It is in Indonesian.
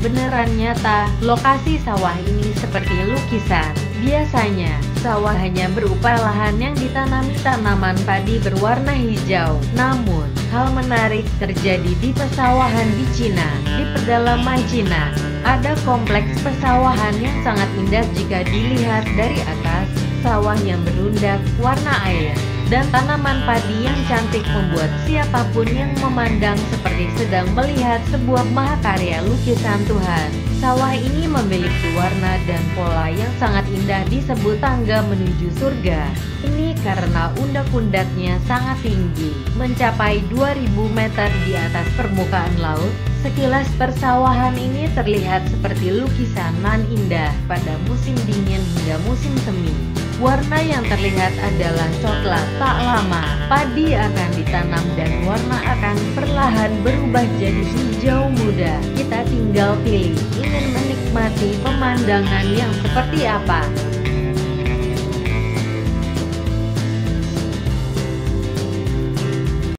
beneran nyata, lokasi sawah ini seperti lukisan. Biasanya, sawah hanya berupa lahan yang ditanami tanaman padi berwarna hijau. Namun, hal menarik terjadi di pesawahan di Cina. Di pedalaman Cina, ada kompleks pesawahan yang sangat indah jika dilihat dari atas. Sawah yang berundak warna air dan tanaman padi yang cantik membuat siapa pun yang memandang seperti sedang melihat sebuah mahakarya lukisan Tuhan. Sawah ini memiliki warna dan pola yang sangat indah disebut tangga menuju surga. Ini karena undak-undaknya sangat tinggi, mencapai 2000 meter di atas permukaan laut. Sekilas persawahan ini terlihat seperti lukisan nan indah pada musim dingin hingga musim semi. Warna yang terlihat adalah coklat. Tak lama, padi akan ditanam dan warna akan perlahan berubah jadi hijau muda. Kita tinggal pilih ingin menikmati pemandangan yang seperti apa.